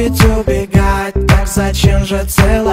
Ведь убегать Так зачем же целовать?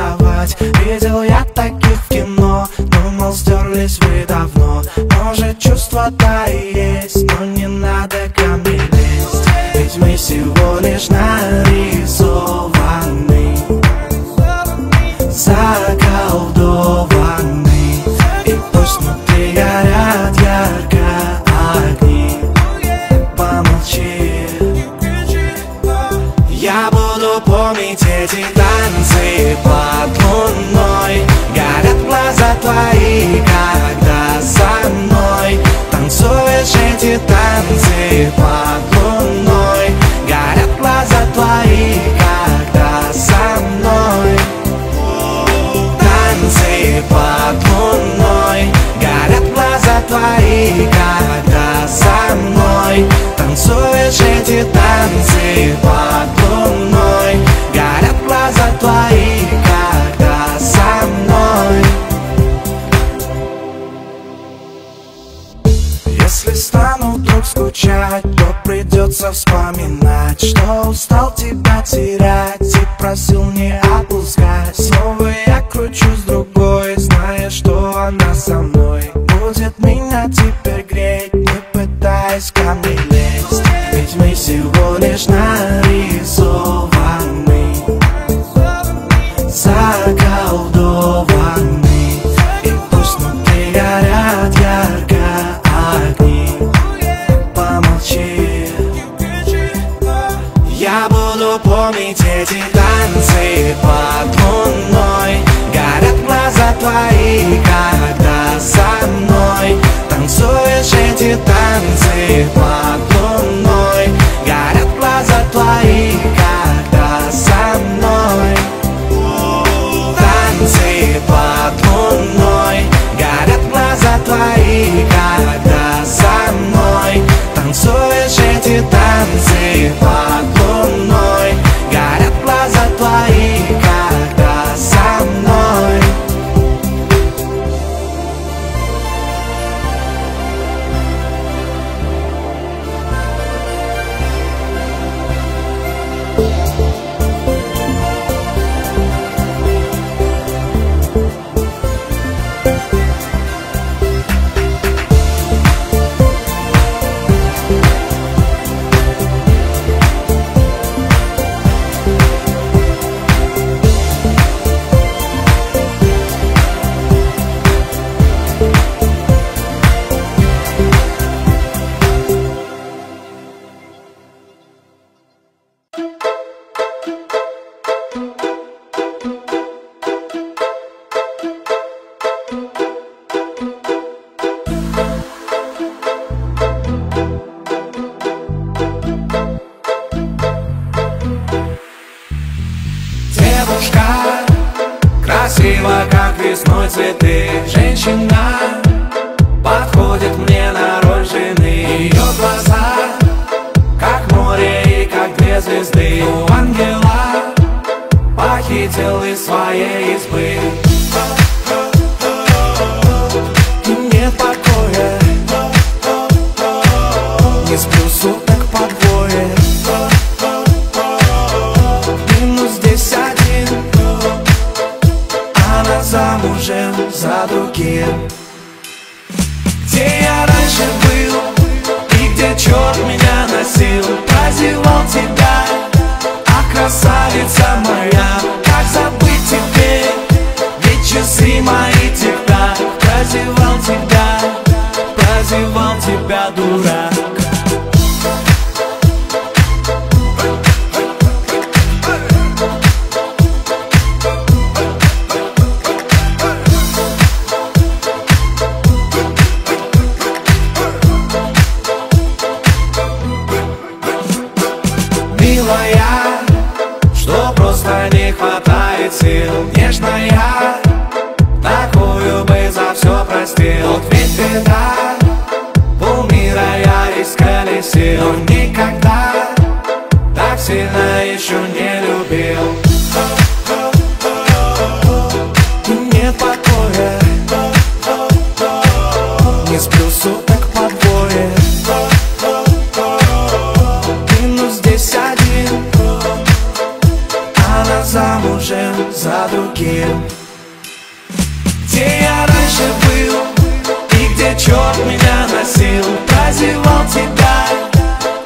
меня носил, прозевал тебя.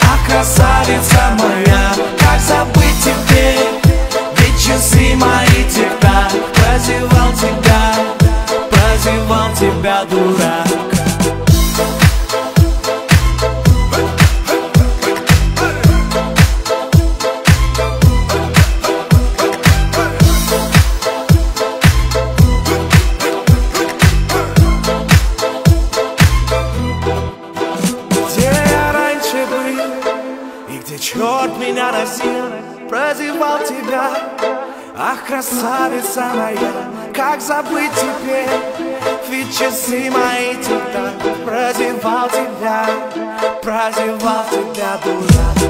А красавица моя, как забыть теперь? Ведь часы мои текта, прозевал тебя Прозевал тебя, дурак. самая Как забыть теперь? Ведь часы мои тогда Прозевал тебя Прозевал тебя, дурак.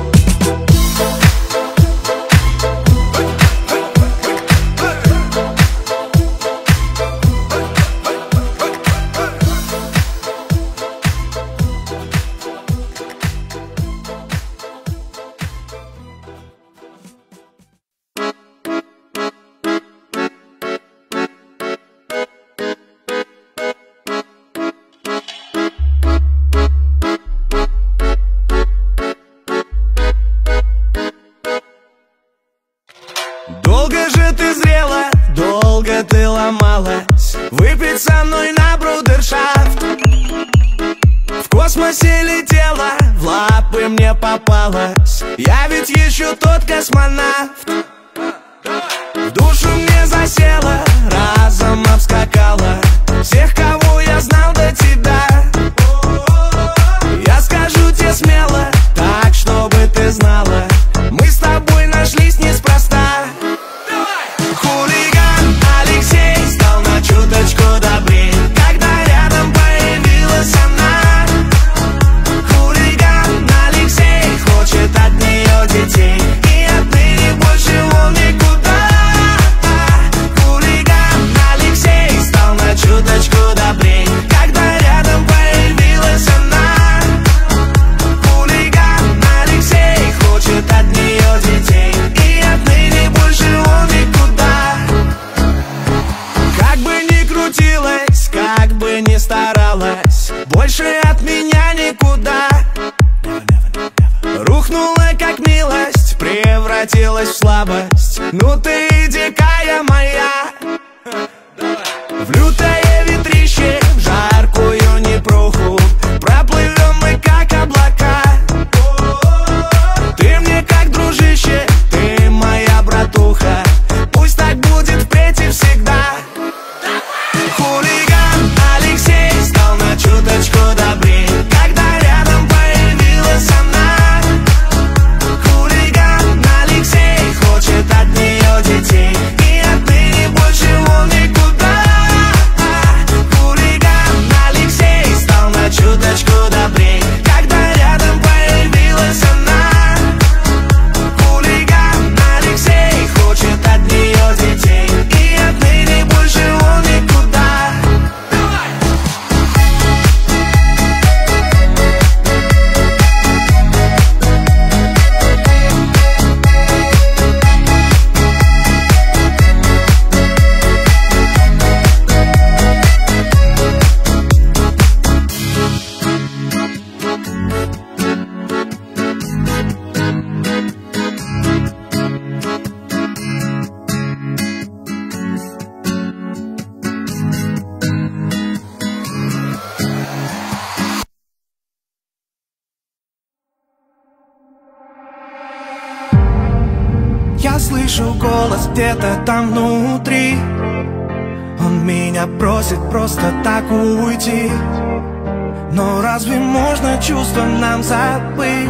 чувства нам забыть?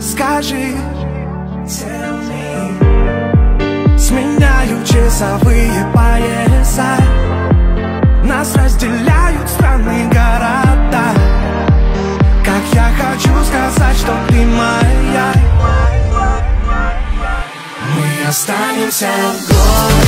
Скажи Сменяют часовые пояса. Нас разделяют страны, города. Как я хочу сказать, что ты моя. Мы останемся в городе.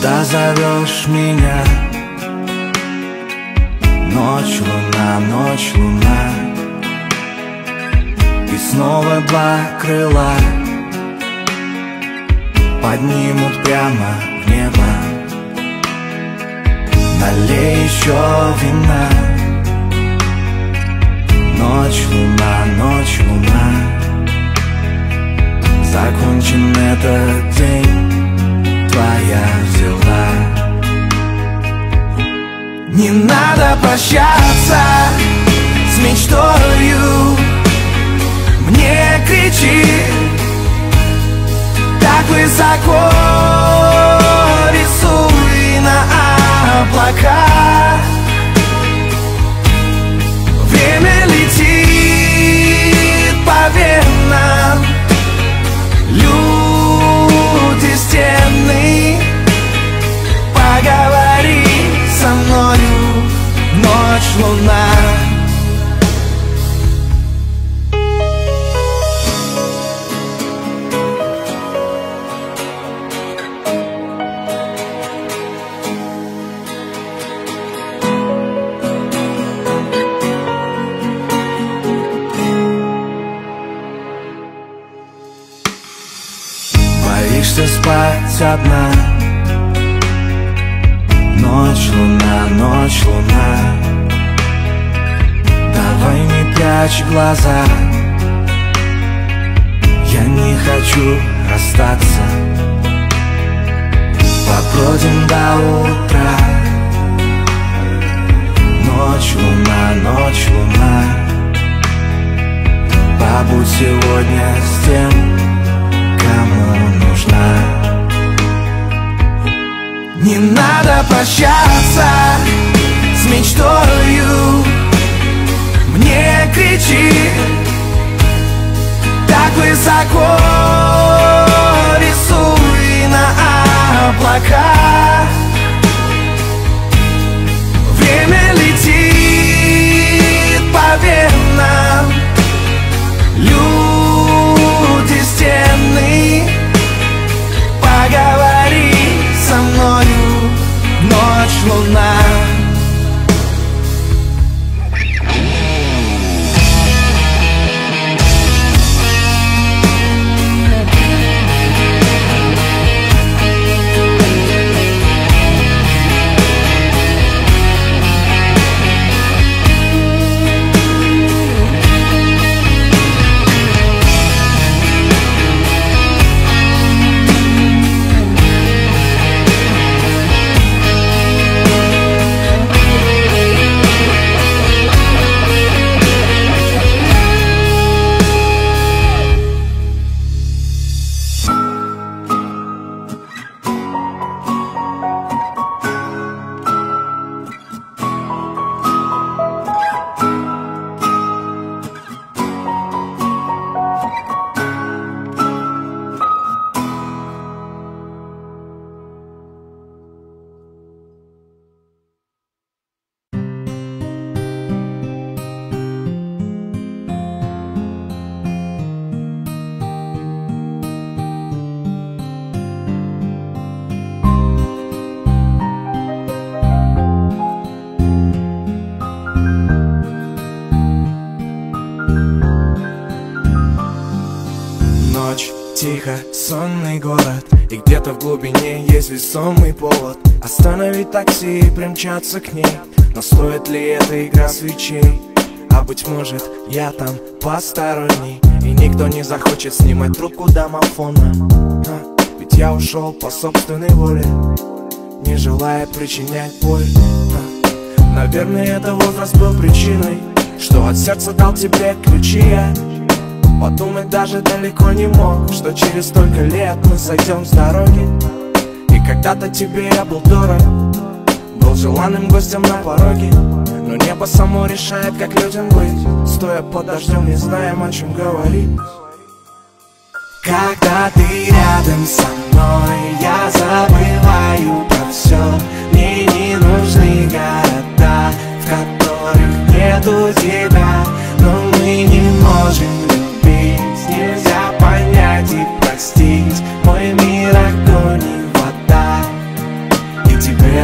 Куда зовешь меня? Ночь, луна, ночь, луна. И снова два крыла Поднимут прямо в небо. Налей еще вина. Ночь, луна, ночь, луна. Закончен этот день твоя взяла Не надо прощаться с мечтою. Мне кричи так высоко Рисуй на облаках. Время летит по венам Стены Поговори со мною. Ночь, луна спать одна. Ночь, луна, ночь, луна. Давай не прячь глаза. Я не хочу расстаться. Побродим до утра. Ночь, луна, ночь, луна. Побудь сегодня с тем, кому нужна. Не надо прощаться с мечтою. Мне кричи так высоко Рисуй на облаках Время летит по венам Ночь, луна глубине есть весомый повод Остановить такси и примчаться к ней Но стоит ли эта игра свечей? А быть может, я там посторонний И никто не захочет снимать трубку домофона а, Ведь я ушел по собственной воле Не желая причинять боль а, Наверное, это возраст был причиной Что от сердца дал тебе ключи я Подумать даже далеко не мог Что через столько лет мы сойдем с дороги. И когда-то тебе я был дорог Был желанным гостем на пороге. Но небо само решает, как людям быть Стоя под дождем, не знаем, о чем говорить. Когда ты рядом со мной, я забываю про все Мне не нужны города, в которых нету тебя. Но мы не можем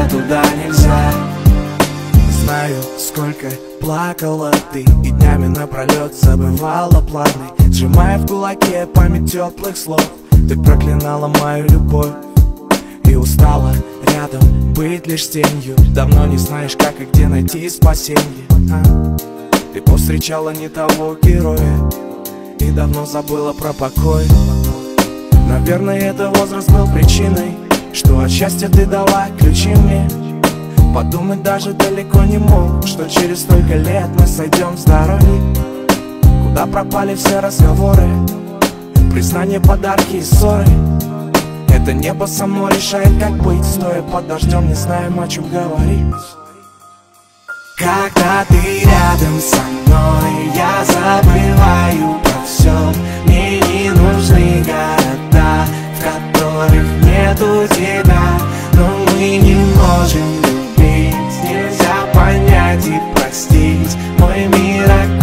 туда нельзя. Знаю, сколько плакала ты И днями напролет забывала планы. Сжимая в кулаке память теплых слов Ты проклинала мою любовь. И устала рядом быть лишь тенью. Давно не знаешь, как и где найти спасенье а? Ты повстречала не того героя и давно забыла про покой. Наверное, это возраст был причиной Что от счастья ты дала ключи мне? Подумать даже далеко не мог Что через столько лет мы сойдем с дороги. Куда пропали все разговоры Признание, подарки и ссоры? Это небо само решает, как быть Стоя под дождем, не знаем, о чем говорить. Когда ты рядом со мной, я забываю про все Мне не нужны города, в которых нету тебя Но мы не можем любить, нельзя понять и простить Мой мир огонь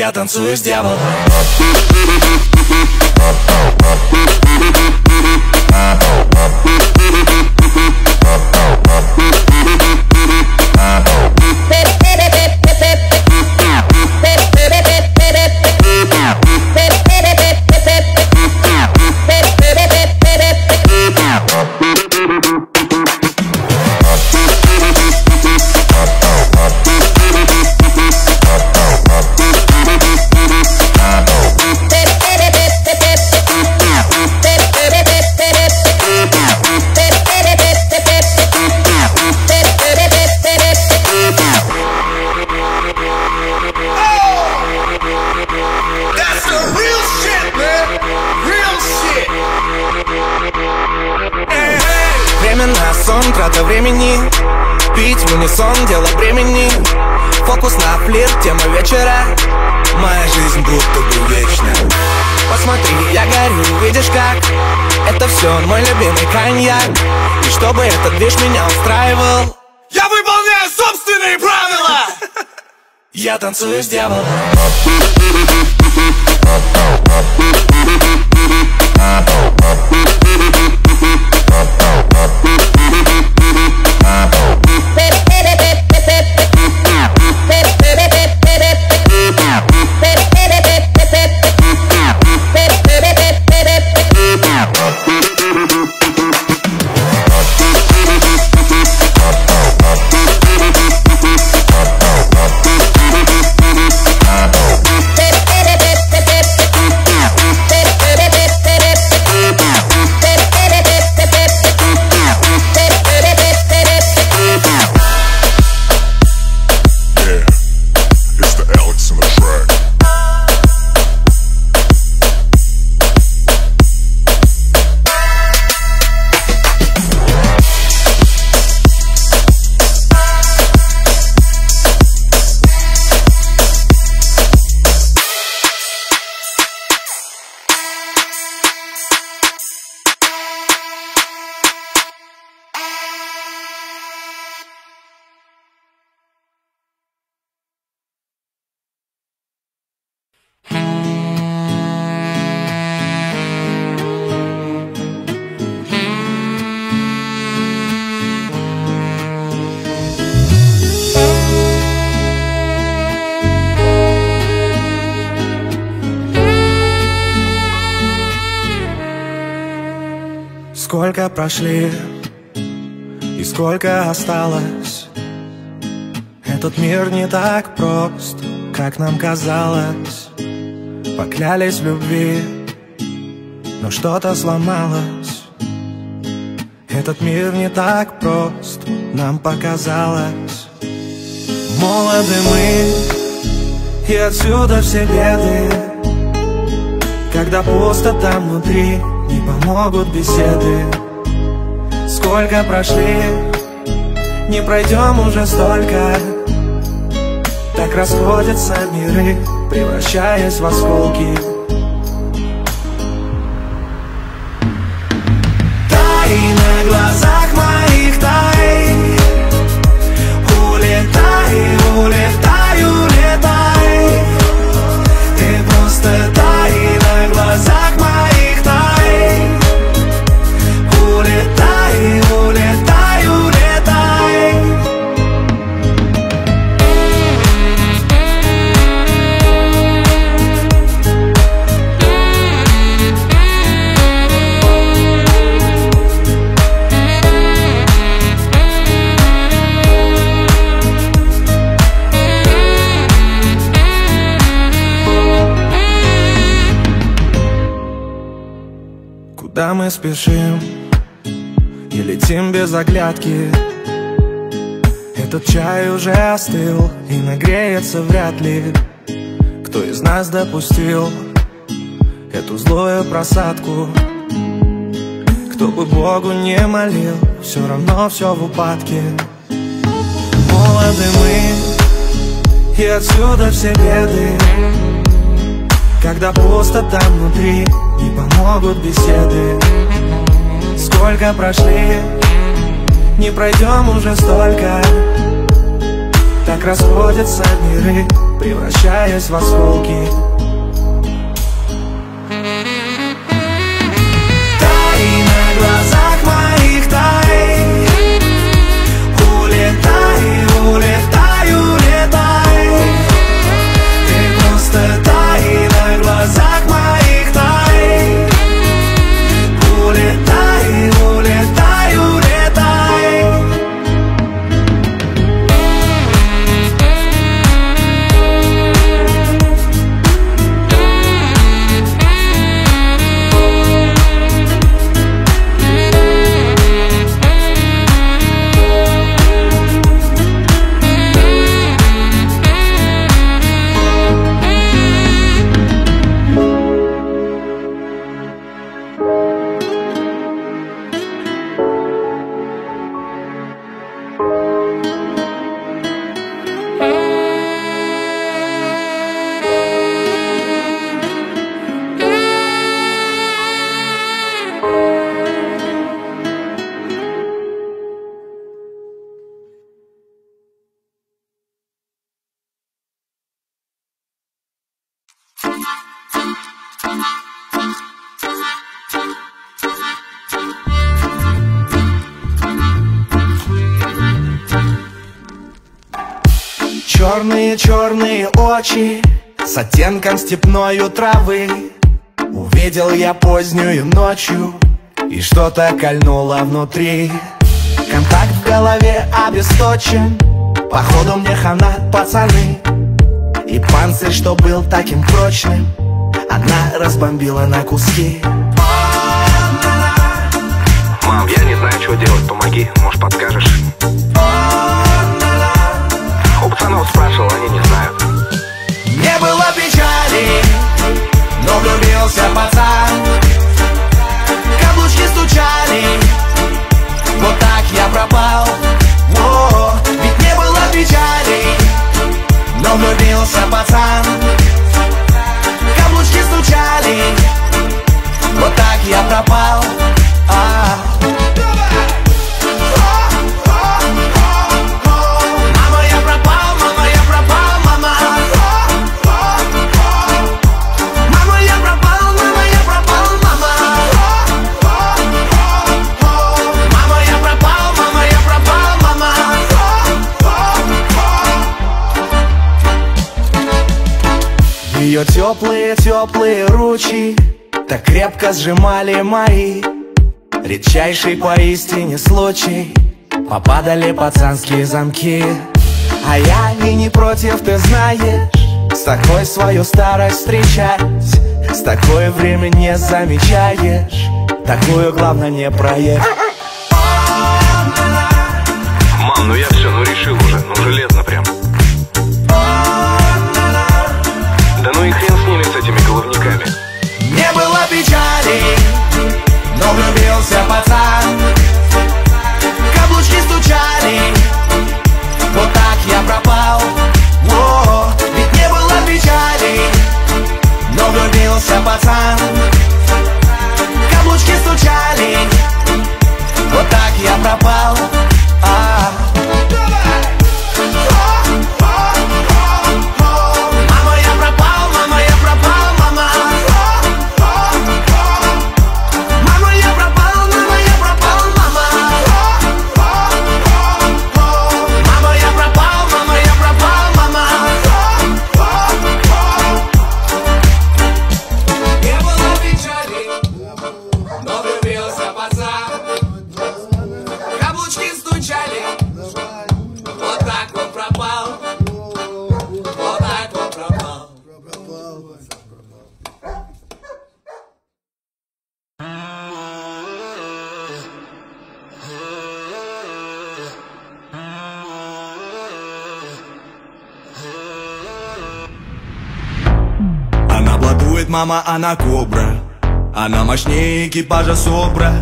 Я танцую с дьяволом коньяк И чтобы этот движ меня устраивал Я выполняю собственные правила. Я танцую с дьяволом прошли? И сколько осталось? Этот мир не так прост, как нам казалось. Поклялись в любви, но что-то сломалось. Этот мир не так прост, нам показалось. Молоды мы, и отсюда все беды. Когда пусто там внутри, не помогут беседы Сколько прошли, не пройдем уже столько. Так расходятся миры, превращаясь в осколки спешим и летим без оглядки. Этот чай уже остыл и нагреется вряд ли. Кто из нас допустил эту злую просадку? Кто бы Богу не молил, все равно все в упадке. Молоды мы, и отсюда все беды. Когда пусто там внутри, не помогут беседы. Сколько прошли, не пройдем уже столько. Так расходятся миры, превращаясь в осколки. Тай на глазах моих тай Черные-черные очи С оттенком степною травы. Увидел я позднюю ночью И что-то кольнуло внутри. Контакт в голове обесточен Походу мне хана, пацаны. И панцирь, что был таким прочным Одна разбомбила на куски. Мам, я не знаю, что делать, помоги, может подскажешь? У пацанов спрашивал, они не знают Не было печали, но влюбился пацан. Каблучки стучали, вот так я пропал. О, Ведь не было печали, но влюбился пацан. Каблучки стучали, вот так я пропал. А. Мама, Ее теплые-теплые ручи Так крепко сжимали мои. Редчайший поистине случай. Попадали пацанские замки. А я и не против, ты знаешь С такой свою старость встречать С такое время не замечаешь Такую главное не проехать Мам, ну я все, ну решил уже, ну железно прям. Печали, но влюбился пацан. Каблучки стучали, вот так я пропал. О, Ведь не было печали, но влюбился пацан. Каблучки стучали, вот так я пропал мама, она кобра. Она мощнее экипажа Собра.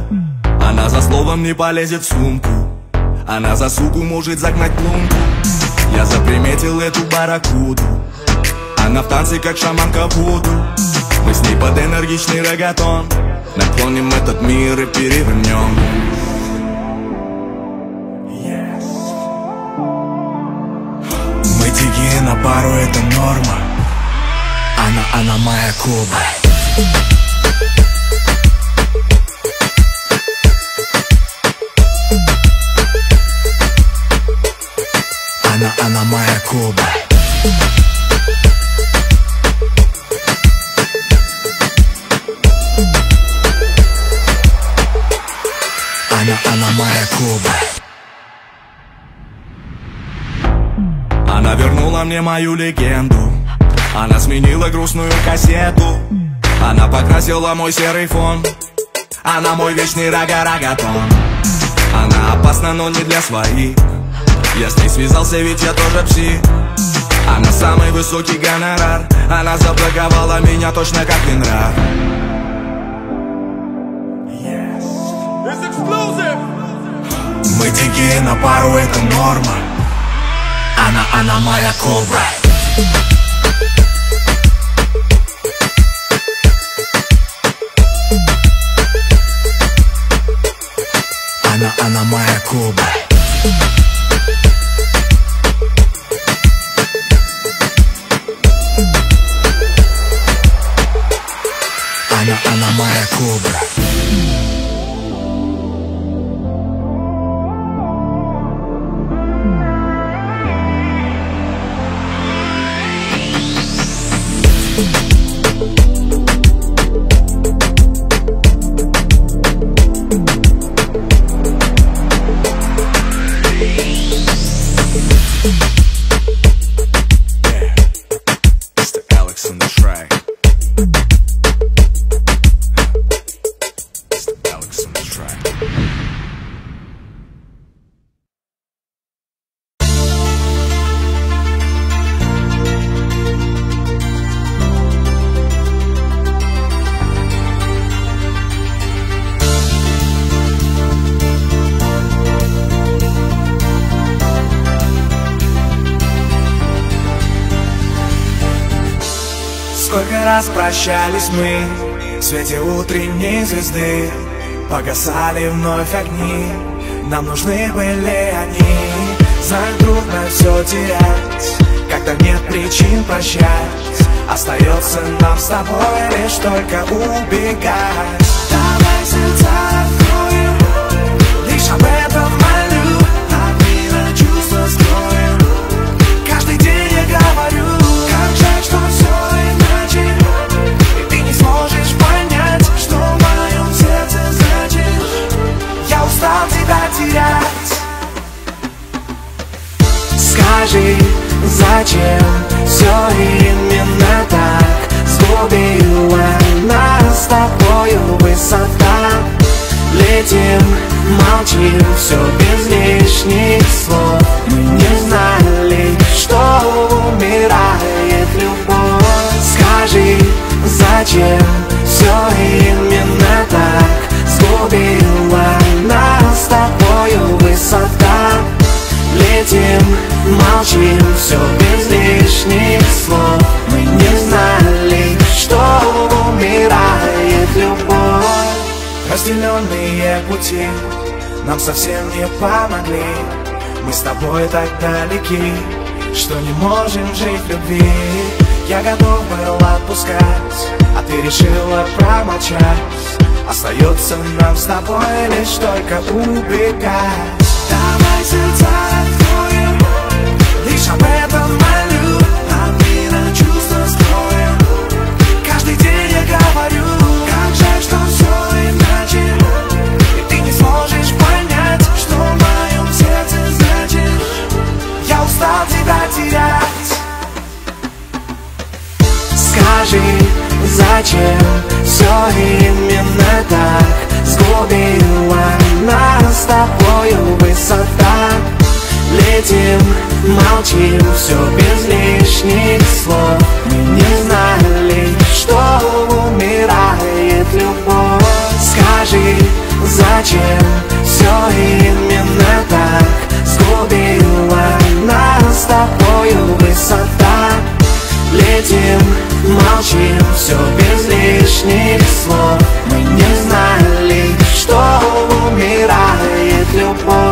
Она за словом не полезет в сумку. Она за суку может загнать плунку Я заприметил эту барракуду. Она в танце, как шаманка Вуду. Мы с ней под энергичный рогатон. Наклоним этот мир и перевернем. Мы дикие на пару, это норма она, моя кобра Она, она моя кобра Она, она моя кобра Она вернула мне мою легенду Она сменила грустную кассету. Она покрасила мой серый фон. Она мой вечный рага-рагатон Она опасна, но не для своих. Я с ней связался, ведь я тоже псих Она самый высокий гонорар. Она забраковала меня точно как Винрар. Мы дикие на пару, это норма. Она, она моя кобра Она, моя кобра Она, она моя кобра прощались мы. В свете утренней звезды Погасали вновь огни. Нам нужны были они. Знаю, трудно все терять. Когда нет причин прощать. Остается нам с тобой лишь только убегать. Давай сердца скажи, зачем все именно так? Сгубила нас с тобою высота. Летим, молчим, все без лишних слов. Мы не знали, что умирает любовь. Скажи, зачем все именно так? Сгубила нас с тобою высота. Летим, молчим, все без лишних слов. Мы не знали, что умирает любовь. Разделенные пути нам совсем не помогли. Мы с тобой так далеки, что не можем жить в любви. Я готов был отпускать, а ты решила промолчать. Остается нам с тобой лишь только убегать. Давай сердца откроем, лишь об этом молю. А ты чувства строим, каждый день я говорю Как жаль, что все иначе, и ты не сможешь понять Что моем сердце значишь, я устал тебя терять. Скажи, зачем все именно так? Сгубила нас с тобою высота Летим, молчим, все без лишних слов. Мы не знали, что умирает любовь. Скажи, зачем все именно так? Сгубила нас с тобою высота. Летим, молчим, все без лишних слов. Мы не знали, что умирает любовь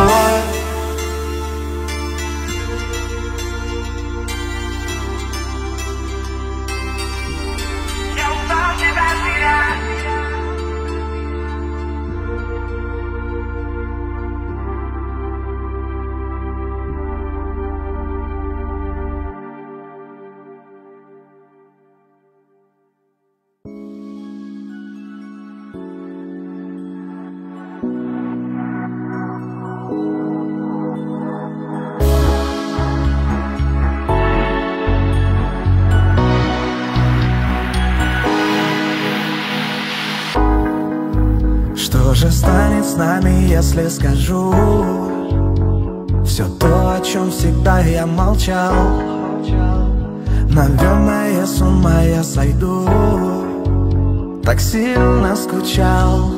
если скажу Все то, о чем всегда я молчал. Наверное, с ума я сойду. Так сильно скучал.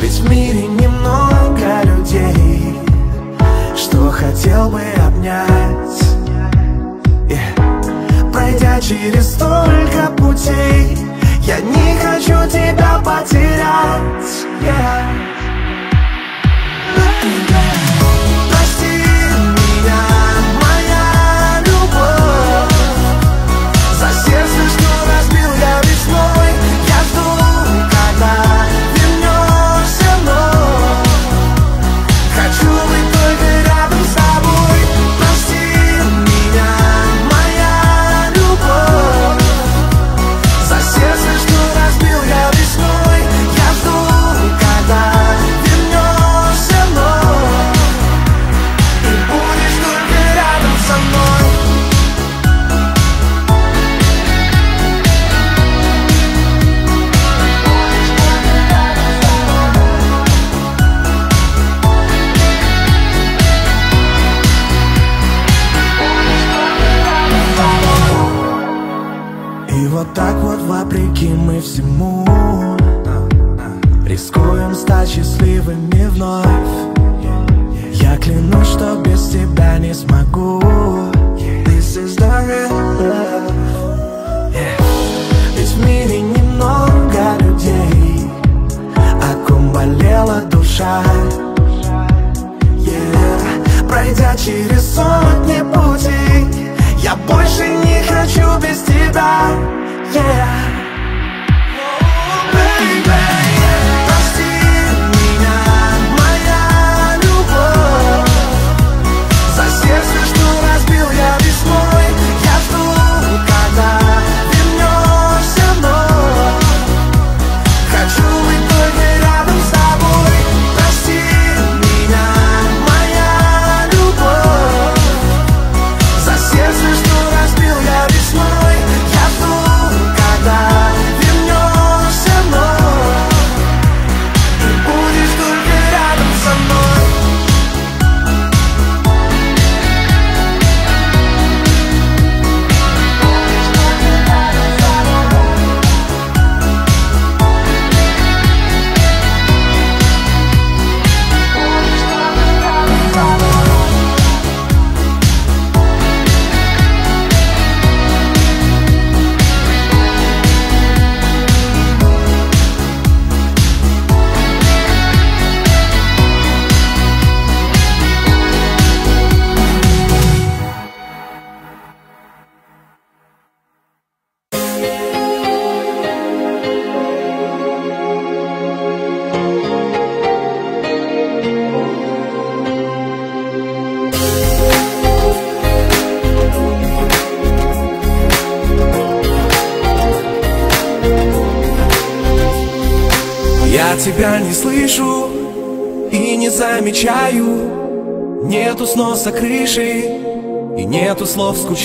Ведь в мире немного людей. Что хотел бы обнять. Пройдя через столько путей Я не хочу тебя потерять. Yeah. Yeah.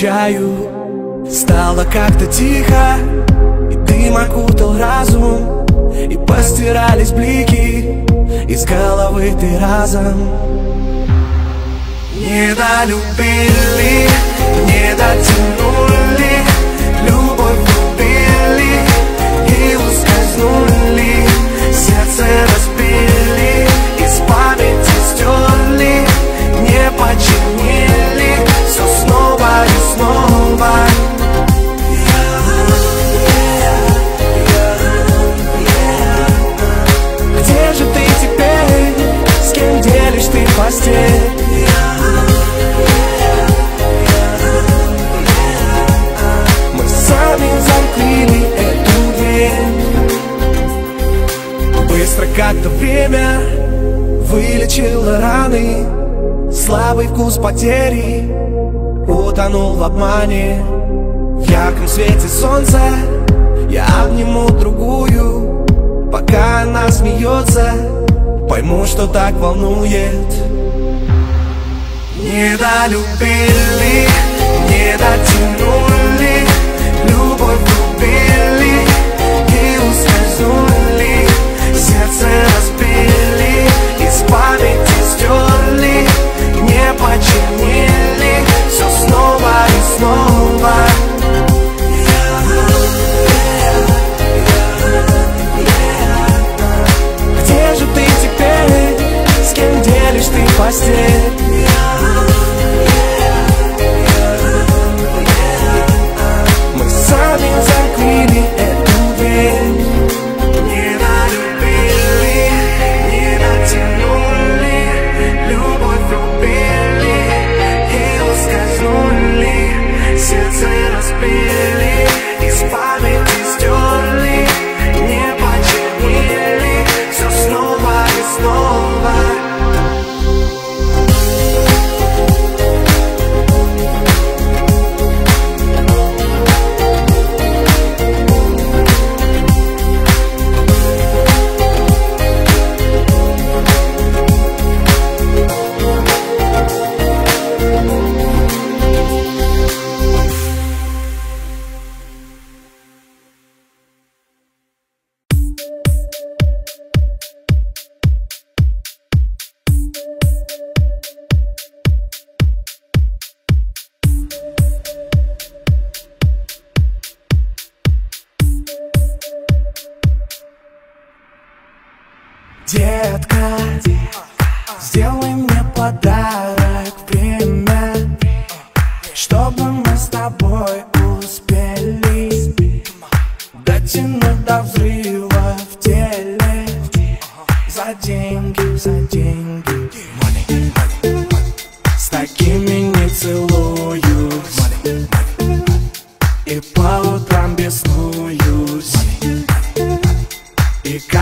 Слов скучаю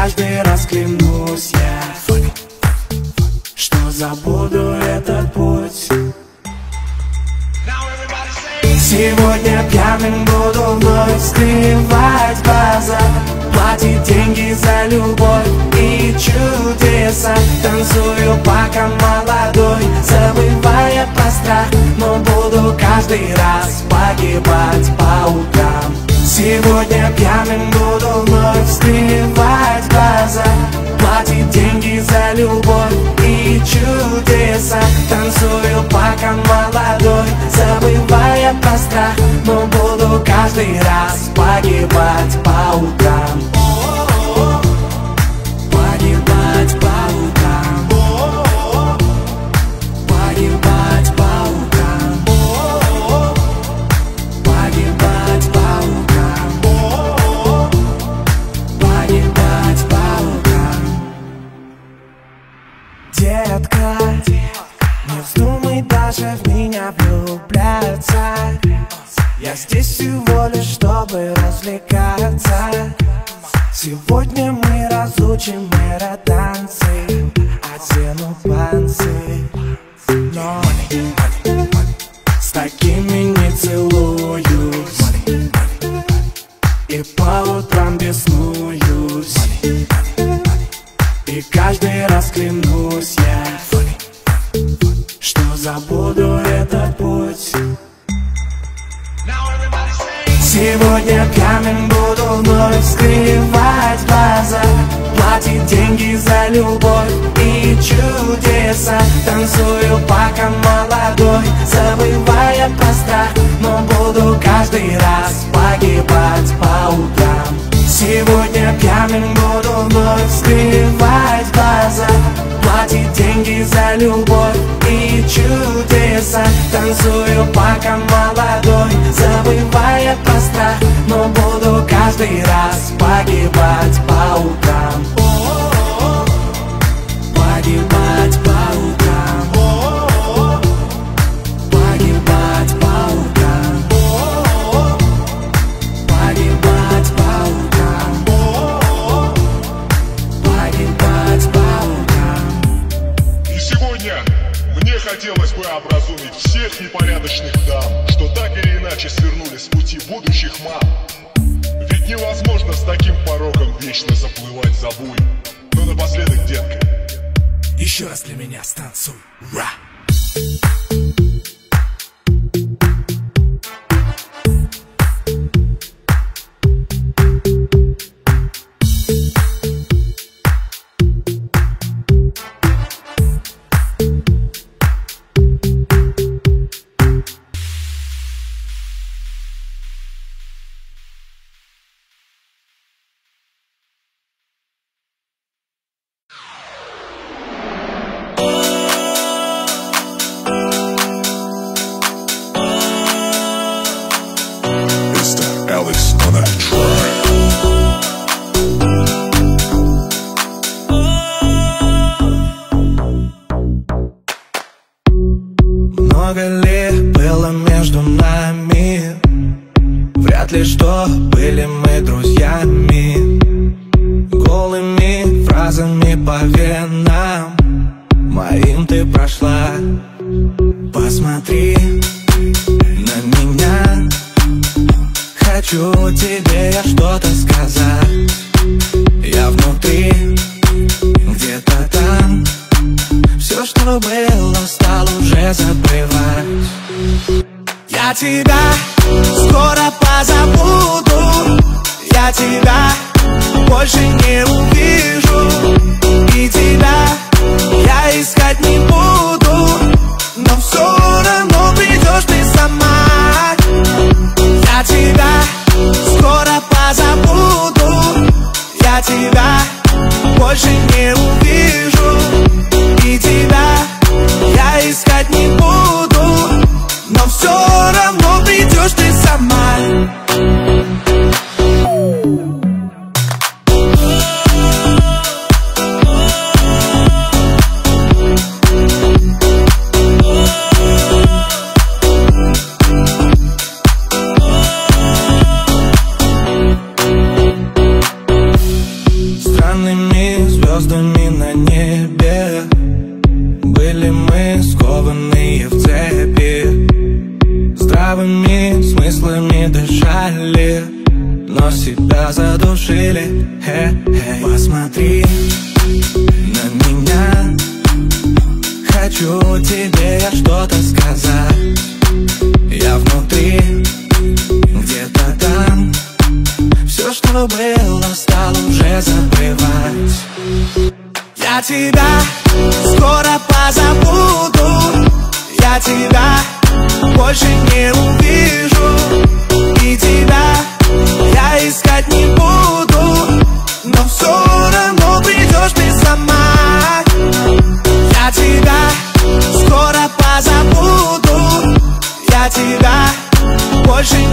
каждый раз клянусь я Что забуду этот путь. Сегодня пьяным буду вновь скрывать глаза Платить деньги за любовь и чудеса. Танцую пока молодой, забывая про страх Но буду каждый раз погибать по утрам Сегодня пьяным буду вновь скрывать глаза Платить деньги за любовь и чудеса. Танцую пока молодой, забывая про страх Но буду каждый раз погибать по утрам здесь всего лишь, чтобы развлекаться. Сегодня мы разучим эра танцы Одену панцы. Но с такими не целуюсь. И по утрам беснуюсь. И каждый раз клянусь я Что забуду этот путь. Сегодня камень буду вновь скрывать глаза. Платить деньги за любовь и чудеса. Танцую пока молодой, забывая про страх. Но буду каждый раз погибать по утрам. Сегодня пьяным буду вновь скрывать глаза. Платить деньги за любовь и чудеса. Танцую пока молодой, забывая про страх. Но буду каждый раз погибать по утрам. тех непорядочных дам, что так или иначе свернули с пути будущих мам. Ведь невозможно с таким пороком вечно заплывать за буй. Но напоследок, детка, еще раз для меня станцуй. Ра!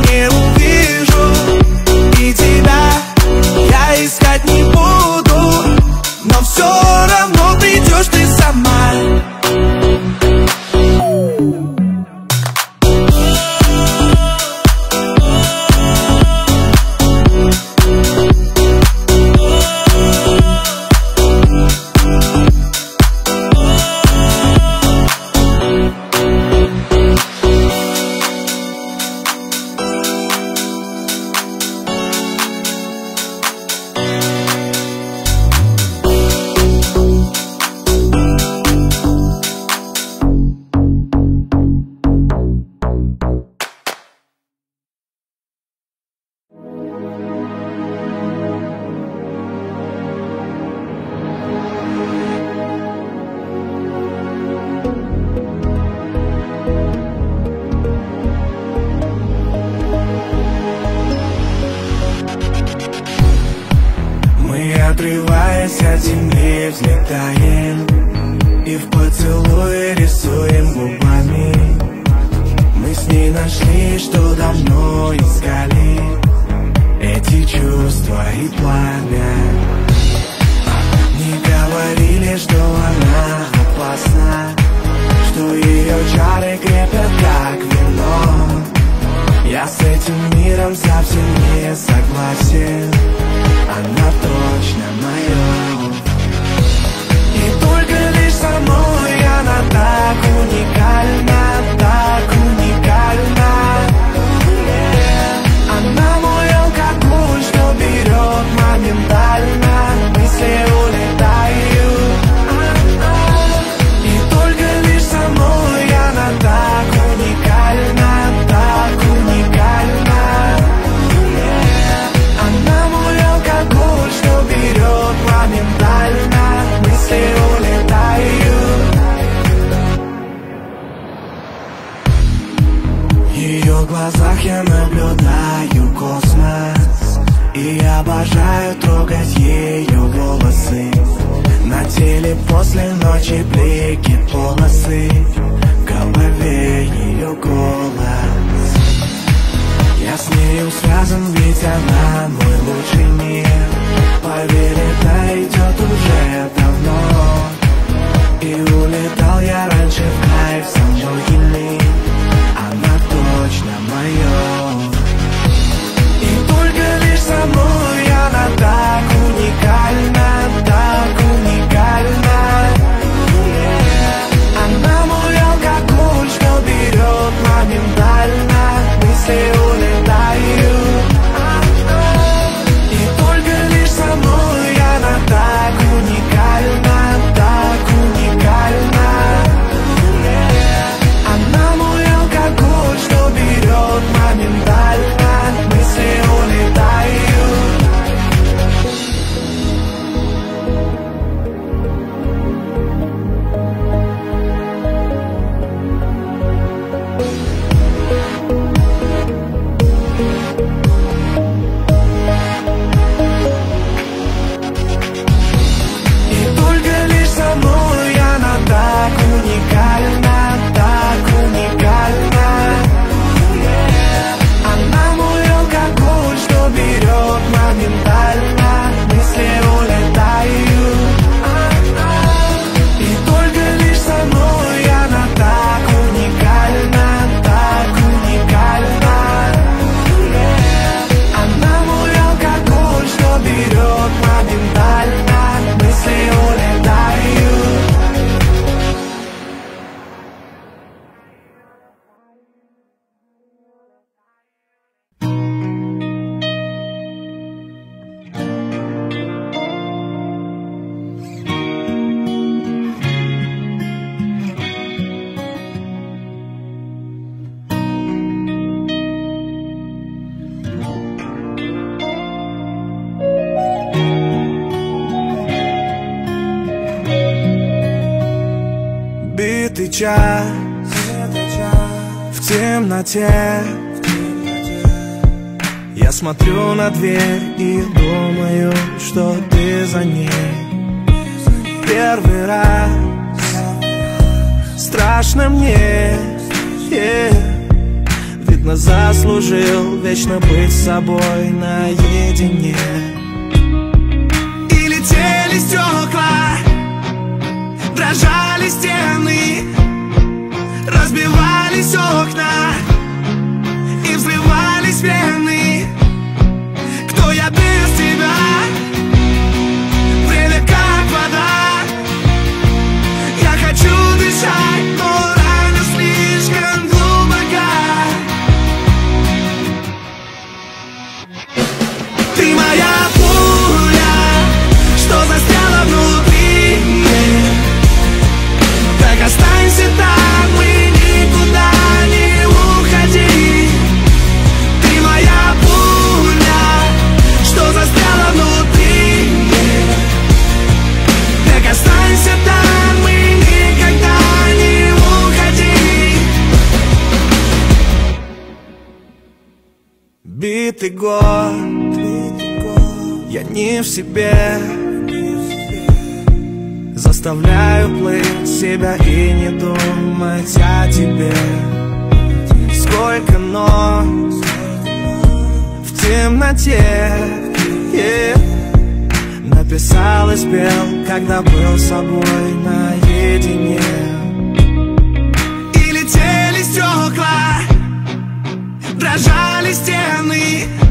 Yeah. на дверь и думаю, что ты за ней Первый раз Страшно мне yeah. Видно заслужил вечно быть собой Я не в себе. Заставляю плыть себя и не думать о тебе. Сколько ног в темноте. Написал и спел, когда был с собой наедине. И летели стекла, дрожали стены.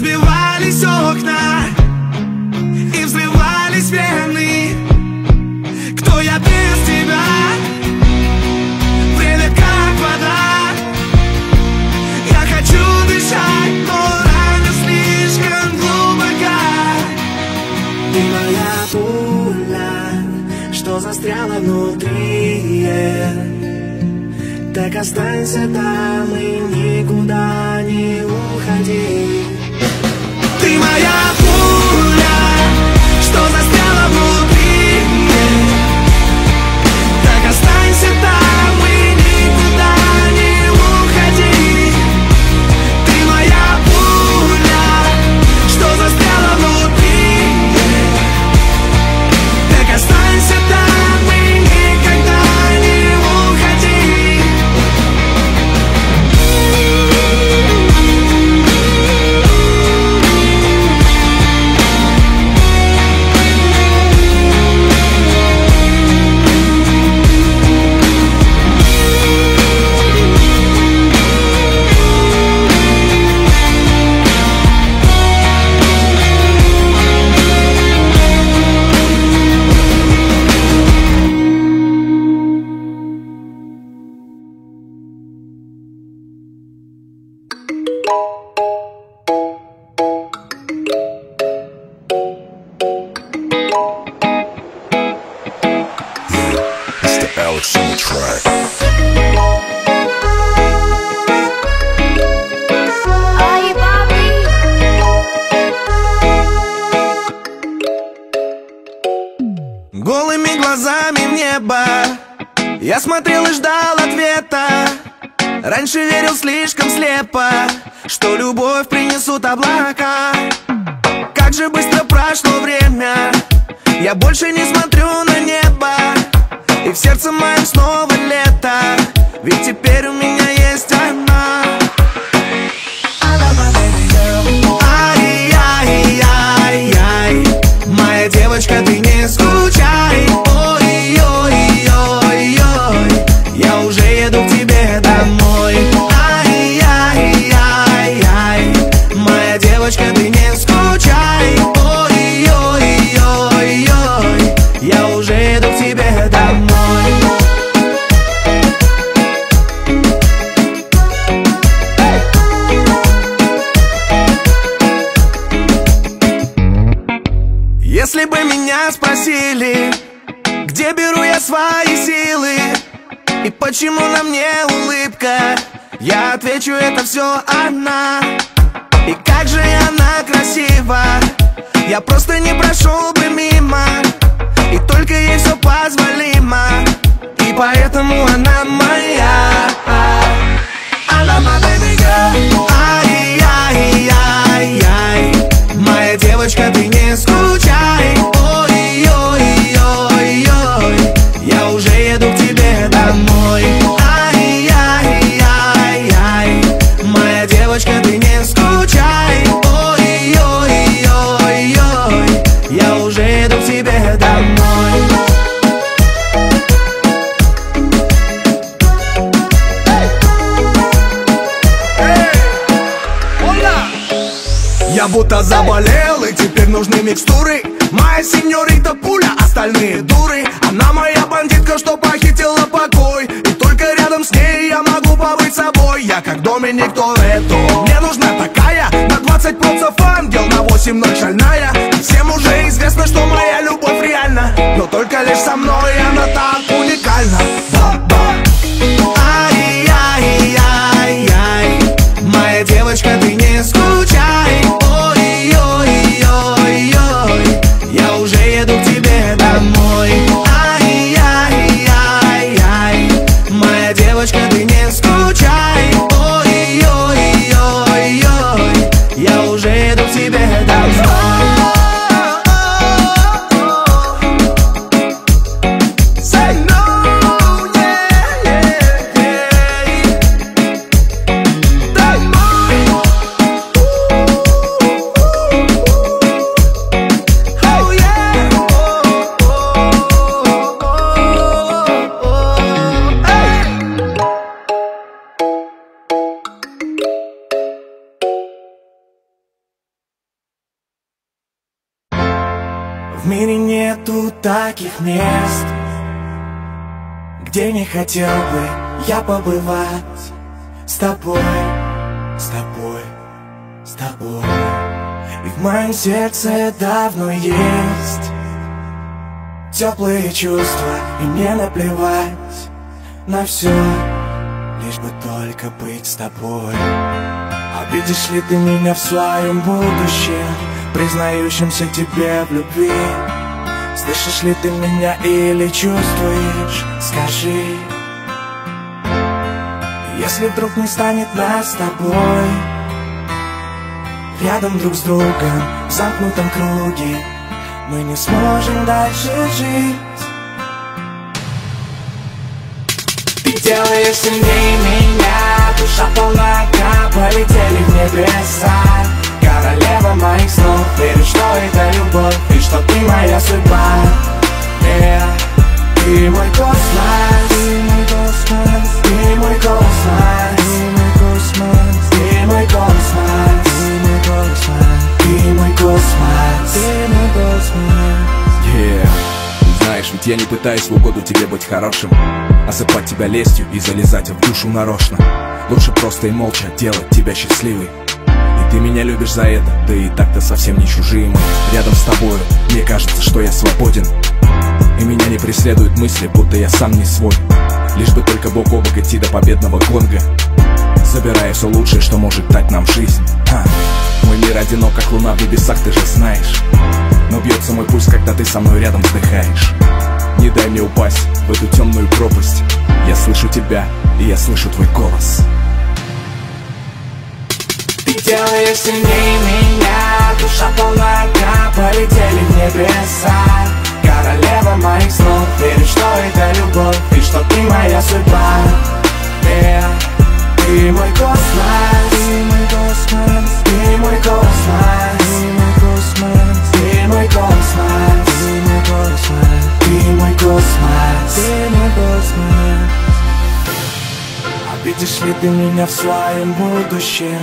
Разбивались окна и взрывались вены Кто я без тебя? Время как вода. Я хочу дышать, но рана слишком глубока Ты моя пуля, что застряла внутри Так останься там и никуда не уходи девочка, ты не скучай. Ой-ой-ой-ой Я уже еду к тебе домой. Если бы меня спросили, где беру я свои силы И почему на мне улыбка Я отвечу, это все она И как же она красива? Я просто не прошел бы мимо. И только ей все позволимо. И поэтому она моя. Она my baby girl. Ай-яй-яй-яй. Моя девочка, ты не скучай Я будто заболел и теперь нужны микстуры. Моя сеньорита пуля, остальные дуры. Она моя бандитка, что похитила покой. И только рядом с ней я могу побыть собой. Я как Доминик Торетто. Мне нужна такая, на 20 процентов ангел На 8 ноль шальная. Всем уже известно, что моя любовь реальна. Но только лишь со мной она так уникальна таких мест Где не хотел бы я побывать С тобой, с тобой, с тобой. И в моем сердце давно есть Теплые чувства И мне наплевать на все Лишь бы только быть с тобой. Обидишь ли ты меня в своем будущем Признающимся тебе в любви Слышишь ли ты меня или чувствуешь? Скажи. Если вдруг не станет нас с тобой Рядом друг с другом, в замкнутом круге Мы не сможем дальше жить. Ты делаешь сильнее меня Душа полна полетели в небеса Королева моих снов. Верю, что это любовь И что ты моя судьба. Yeah. Ты мой космос. Ты мой космос. Ты мой космос. Ты мой космос. Ты мой космос. Ты мой космос Ты мой космос Ты мой космос Yeah. Знаешь, ведь я не пытаюсь в угоду тебе быть хорошим Осыпать тебя лестью и залезать в душу нарочно. Лучше просто и молча делать тебя счастливой ты меня любишь за это, да и так-то совсем не чужие мы. Рядом с тобою, мне кажется, что я свободен. И меня не преследуют мысли, будто я сам не свой. Лишь бы только бок о бок идти до победного гонга. Забирая все лучшее, что может дать нам жизнь. Ха. Мой мир одинок, как луна в небесах, ты же знаешь. Но бьется мой пульс, когда ты со мной рядом вздыхаешь Не дай мне упасть в эту темную пропасть. Я слышу тебя, и я слышу твой голос делаешь сильнее меня Душа полна огня, полетели в небеса. Королева моих снов Верю, что это любовь И что ты моя судьба. Yeah. Ты мой космос. Ты мой космос. Ты мой космос. Ты мой космос. Ты мой космос. Ты мой космос. Ты мой космос. Ты мой космос. Обидишь ли ты меня в своем будущем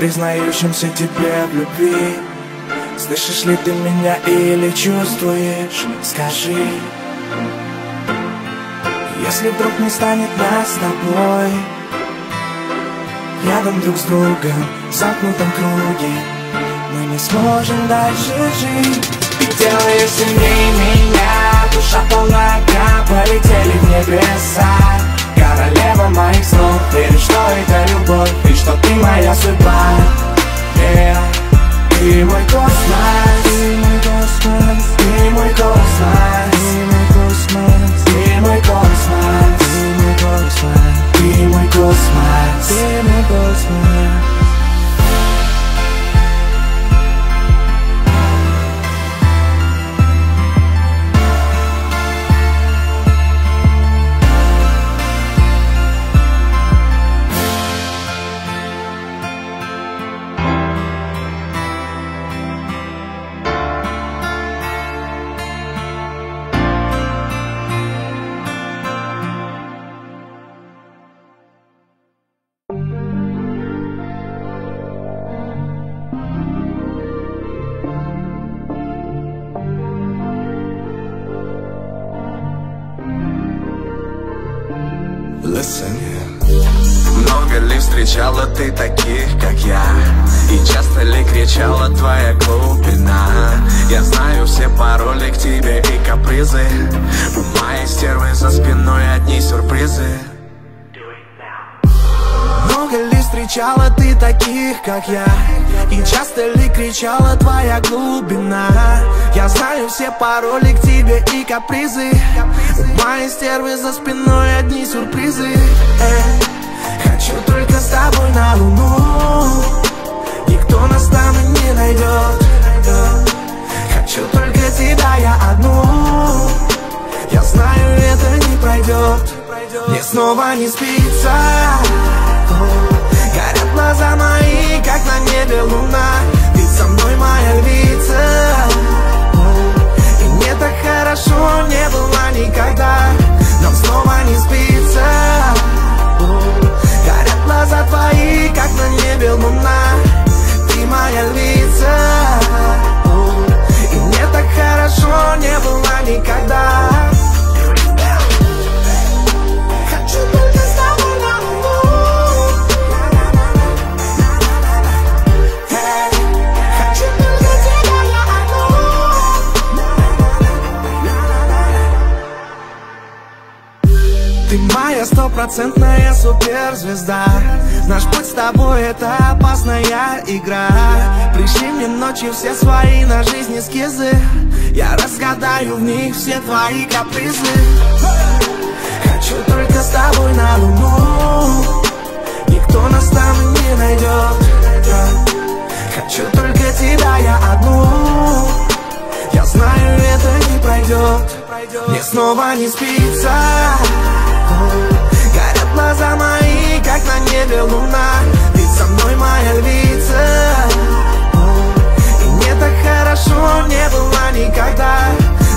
Признающимся тебе в любви. Слышишь ли ты меня или чувствуешь? Скажи. Если вдруг не станет нас с тобой Рядом друг с другом, в замкнутом круге Мы не сможем дальше жить. Ты делаешь сильнее меня Душа полна полетели в небеса Королева моих снов Верю, что это любовь И что ты моя судьба. Yeah. Ты мой космос. Ты мой космос. Ты мой космос. Ты мой космос. Ты мой космос. Ты мой космос. Ты мой космос. Listen ты таких, как я? И часто ли кричала твоя глубина? Я знаю все пароли к тебе и капризы У моей стервы за спиной одни сюрпризы Много ли встречала ты таких, как я? И часто ли кричала твоя глубина? Я знаю все пароли к тебе и капризы У моей стервы за спиной одни сюрпризы Э, Хочу только с тобой на луну. Никто нас там не найдет. Хочу только тебя, я одну. Я знаю, это не пройдет. Мне снова не спится. Горят глаза мои, как на небе луна. Ты со мной моя львица. И мне так хорошо не было никогда. Нам снова не спится глаза твои, как на небе луна. Ты моя львица И мне так хорошо не было никогда. я стопроцентная суперзвезда. Наш путь с тобой это опасная игра. Пришли мне ночью все свои на жизнь эскизы. Я разгадаю в них все твои капризы. Хочу только с тобой на луну. Никто нас там не найдет. Хочу только тебя я одну. Я знаю это не пройдет. Мне снова не спится глаза мои, как на небе луна. Ты со мной моя львица. И мне так хорошо не было никогда.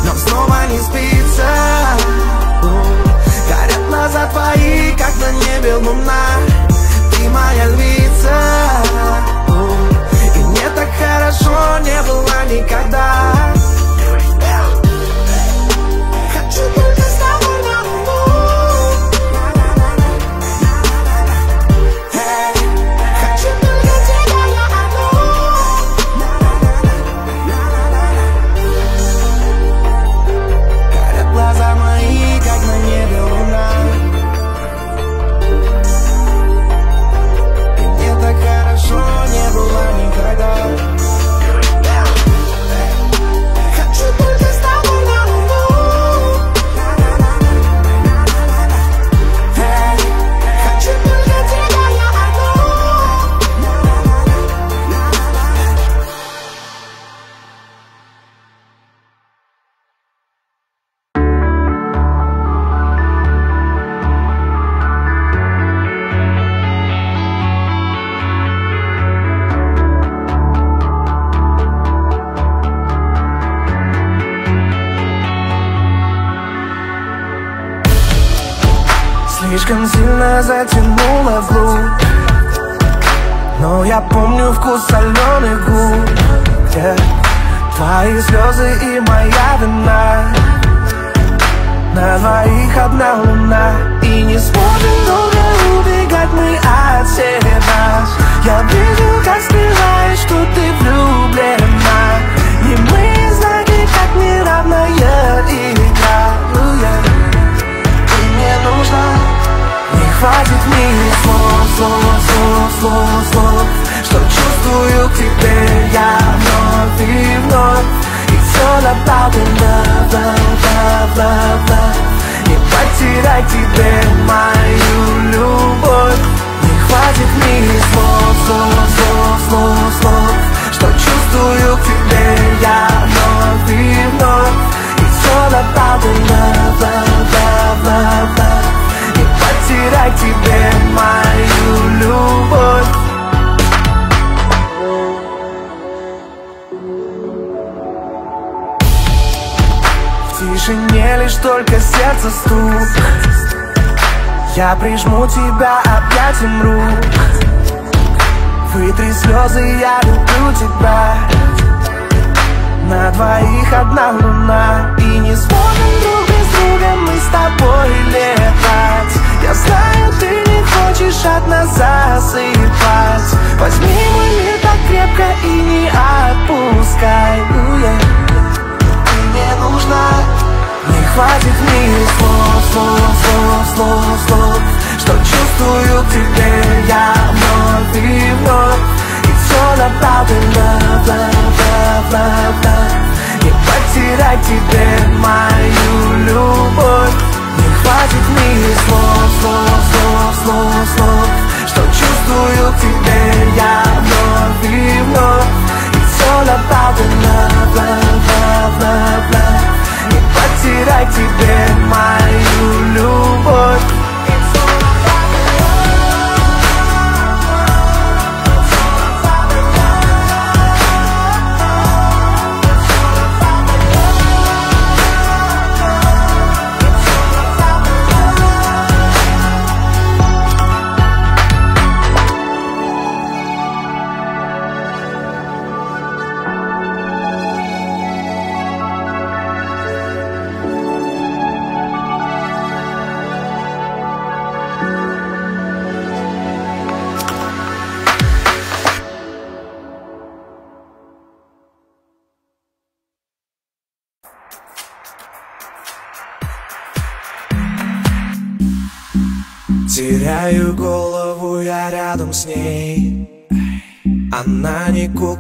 Нам снова не спится. Горят глаза твои, как на небе луна. Ты моя львица. И мне так хорошо не было никогда.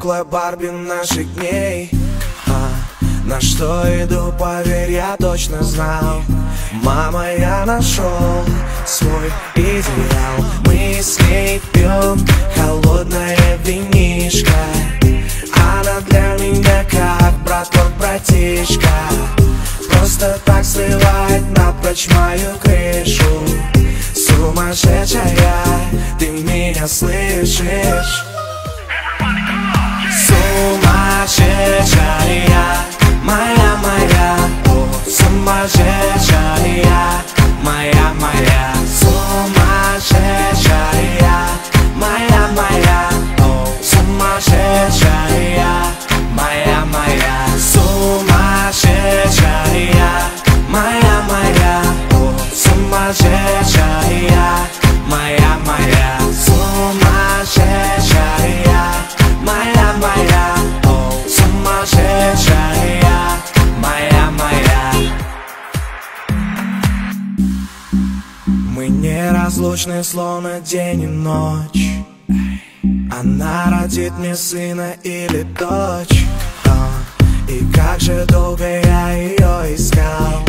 Кукла Барби наших дней а, На что иду, поверь, я точно знал. Мама, я нашел свой идеал. Мы с ней пьем холодное винишко Она для меня как браток, братишка. Просто так срывает напрочь мою крышу. Сумасшедшая, ты меня слышишь? Сумасшедшая, моя, моя, о, сумасшедшая, моя, моя, неразлучны, словно день и ночь. Она родит мне сына или дочь. А, И как же долго я ее искал.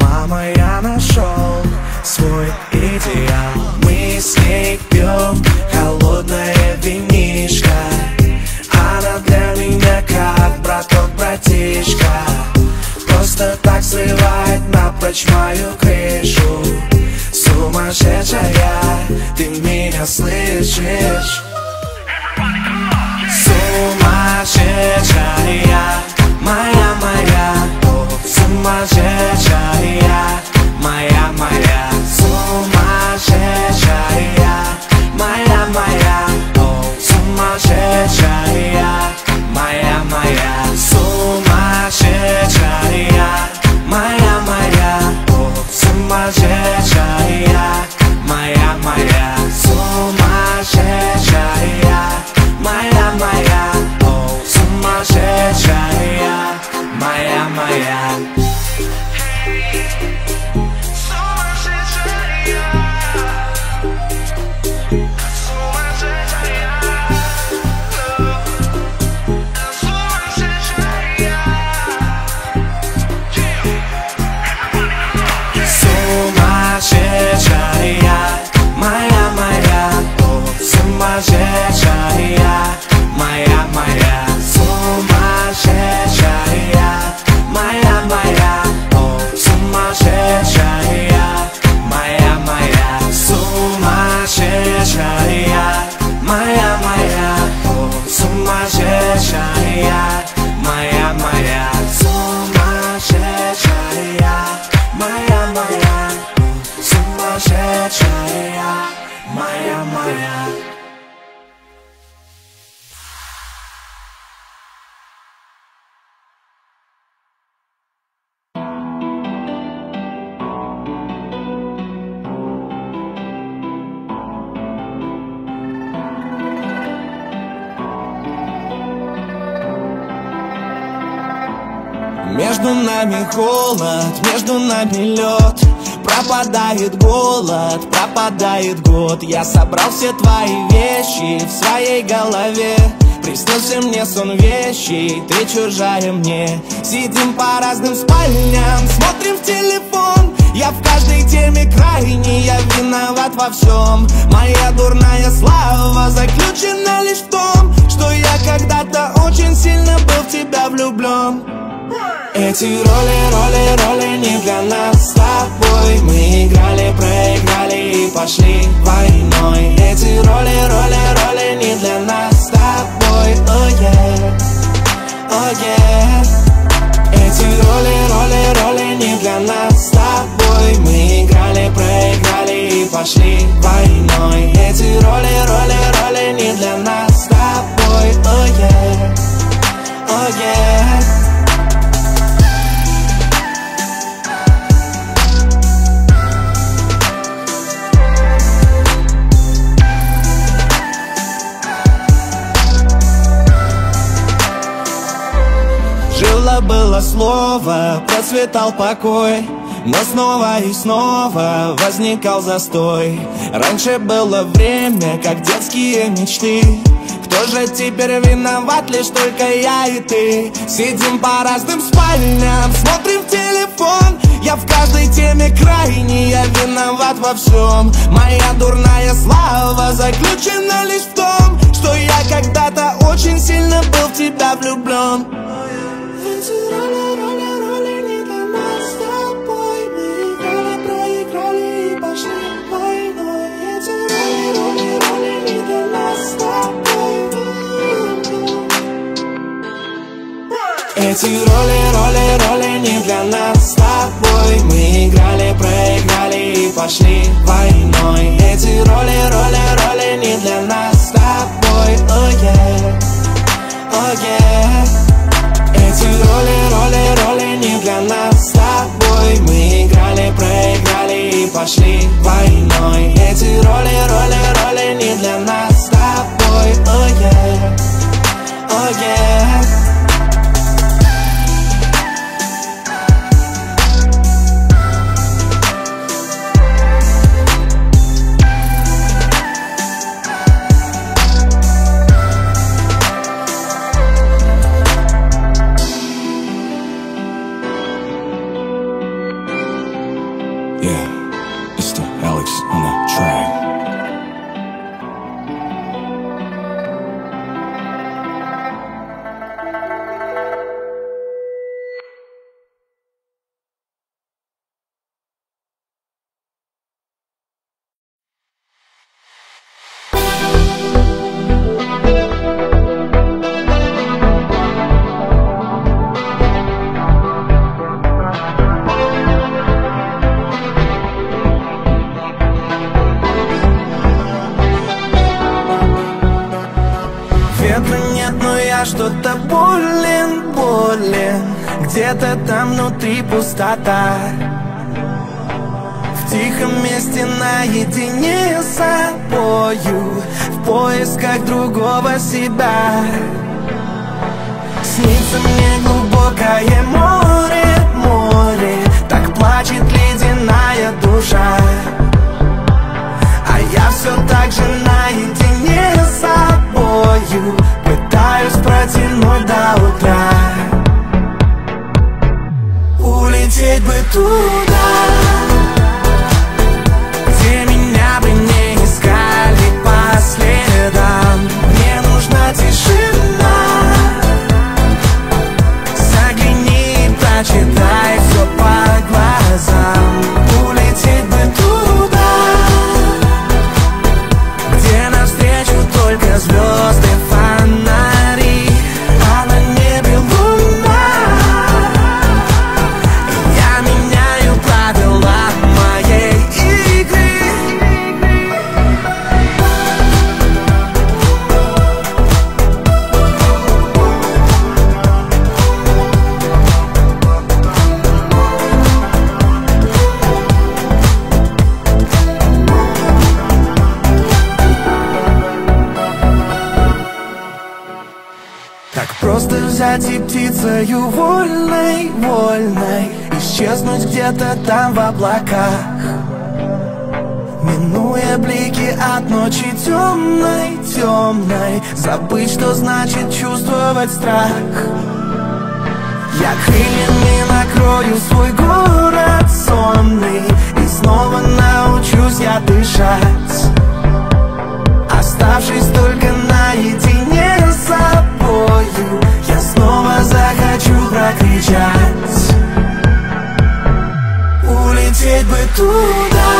Мама, я нашел свой идеал. Мы с ней пьем холодное винишко Она для меня как браток, братишка. Просто так срывает напрочь мою крышу Сумасшедшая, ты меня слышишь? Сумасшедшая, моя, моя, о, сумасшедшая, моя, моя, сумасшедшая, моя, моя, о, сумасшедшая, моя, моя, Я собрал все твои вещи в своей голове. Приснился мне сон вещи, ты чужая мне. Сидим по разным спальням, смотрим в телефон. Я в каждой теме крайне, я виноват во всем. Моя дурная слава заключена лишь в том Что я когда-то очень сильно был в тебя влюблен эти роли, роли, роли не для нас с тобой. Мы играли, проиграли и пошли войной. Эти роли, роли, роли не для нас с тобой. Oh yeah, oh yeah. Эти роли, роли, роли не для нас с тобой. Мы играли, проиграли и пошли войной. Эти роли, роли, роли не для нас с тобой. Oh yeah, oh yeah Жила была слова процветал покой но снова и снова возникал застой. Раньше было время, как детские мечты. Кто же теперь виноват, лишь только я и ты? Сидим по разным спальням, смотрим в телефон. Я в каждой теме крайне, я виноват во всем. Моя дурная слава заключена лишь в том Что я когда-то очень сильно был в тебя влюблен Эти роли, роли, роли не для нас с тобой Мы играли, проиграли и пошли войной Эти роли, роли, роли не для нас с тобой Oh yeah, oh yeah роли, роли, роли не для нас с тобой. Мы играли, проиграли и пошли войной. Эти роли, роли, роли не для нас с тобой. Oh yeah, oh yeah взять и птицею вольной, вольной Исчезнуть где-то там в облаках. Минуя блики от ночи темной, темной Забыть, что значит чувствовать страх. Я крыльями накрою свой город сонный И снова научусь я дышать. Оставшись только наедине с собою захочу прокричать. Улететь бы туда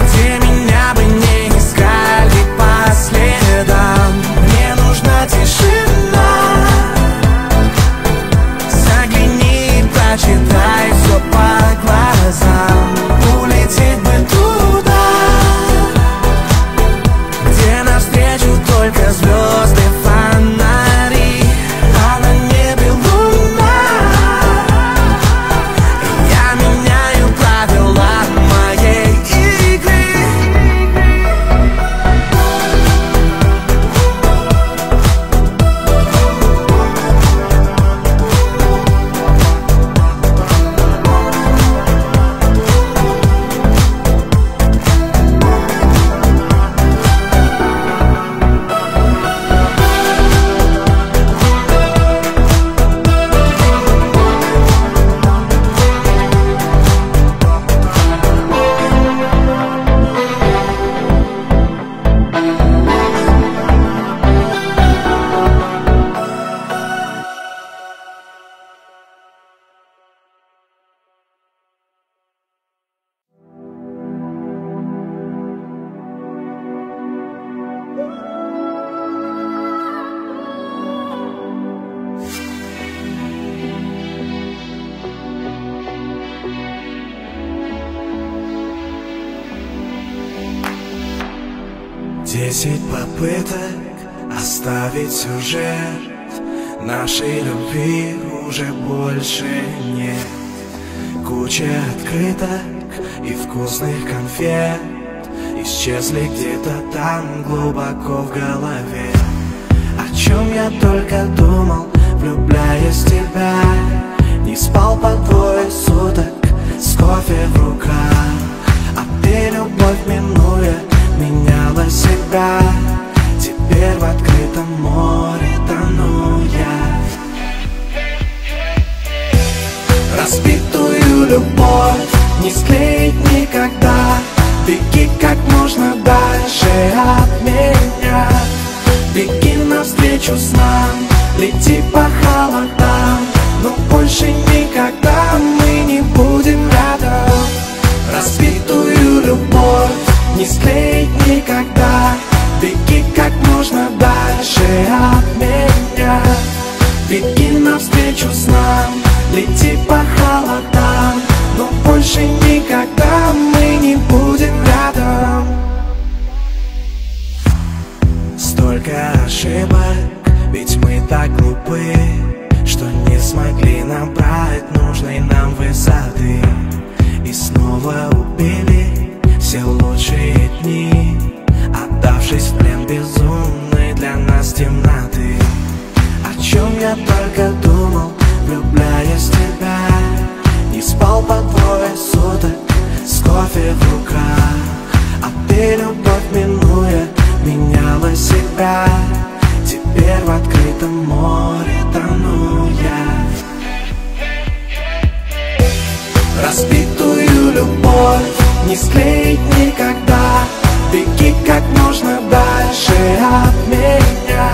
Где меня бы не искали по следам. Мне нужна тишина. Загляни и прочитай все по глазам кофе в руках А ты, любовь минуя, меняла себя. Теперь в открытом море тону я Распитую любовь не склеить никогда. Беги как можно дальше от меня. Беги навстречу с нам, лети по холодам. Но больше никогда мы не будем Распитую любовь. Не склеить никогда Беги как можно дальше от меня. Беги навстречу с нам, лети по холодам Но больше никогда мы не будем рядом. Столько ошибок, ведь мы так глупы Что не смогли набрать нужной нам высоты И снова убили все лучшие дни Отдавшись в плен безумной для нас темноты. О чем я только думал, влюбляясь в тебя Не спал по двое суток с кофе в руках. А ты, любовь минуя, меняла себя Теперь в открытом море тону я. Распитую любовь не склеить никогда. Беги как можно дальше от меня.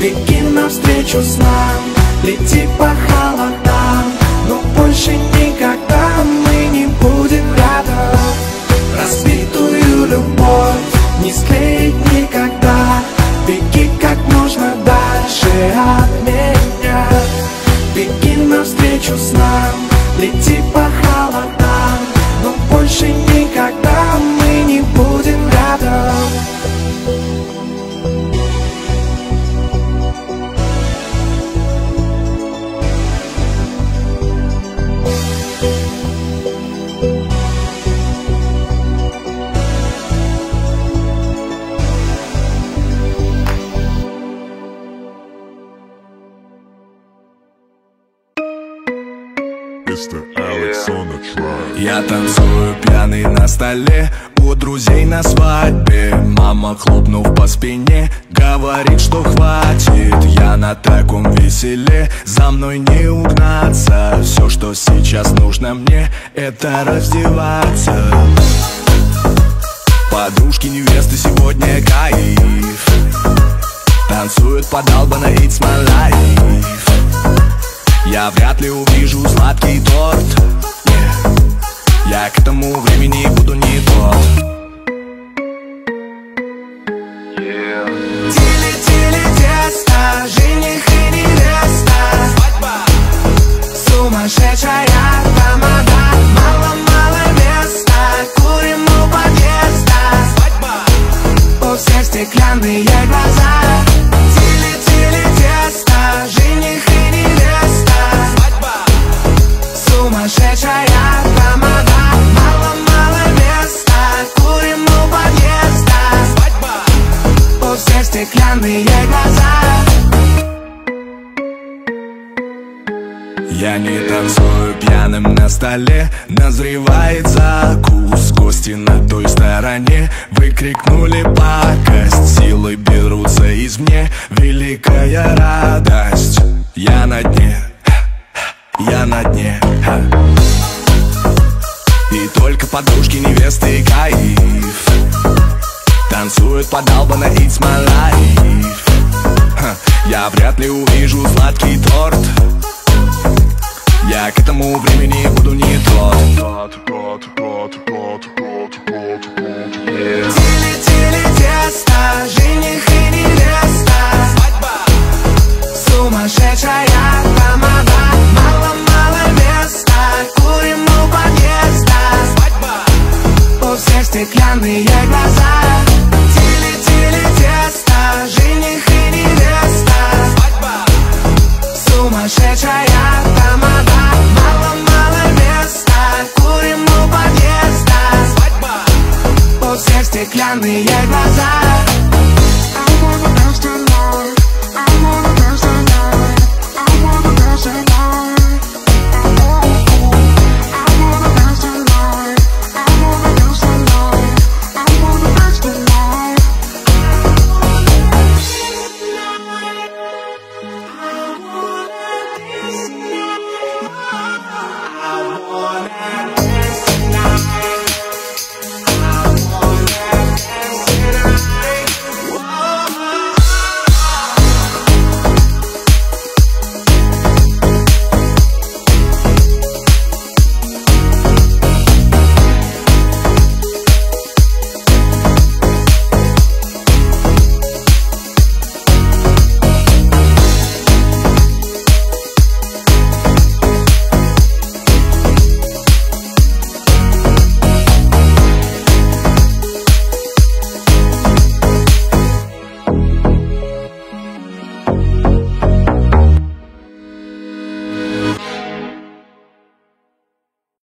Беги навстречу с нам, лети по холодам. Но больше никогда мы не будем рядом. Распитую любовь не склеить никогда. Беги как можно дальше от меня. Беги навстречу с нам, лети по холодам Но больше никогда мы не столе У друзей на свадьбе. Мама, хлопнув по спине Говорит, что хватит. Я на таком веселе За мной не угнаться. Все, что сейчас нужно мне Это раздеваться. Подружки невесты сегодня кайф. Танцуют под Албана It's my life. Я вряд ли увижу сладкий торт